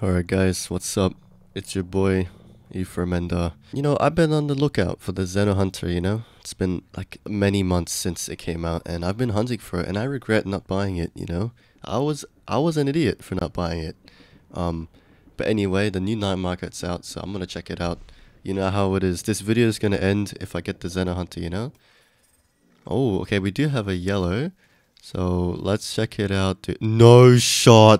Alright guys, what's up? It's your boy Ephraim and uh you know I've been on the lookout for the Xenohunter, you know? It's been like many months since it came out and I've been hunting for it and I regret not buying it, you know? I was I was an idiot for not buying it. Um but anyway, the new night market's out, so I'm gonna check it out. You know how it is. This video is gonna end if I get the Xenohunter, you know? Oh, okay, we do have a yellow. So let's check it out. No shot.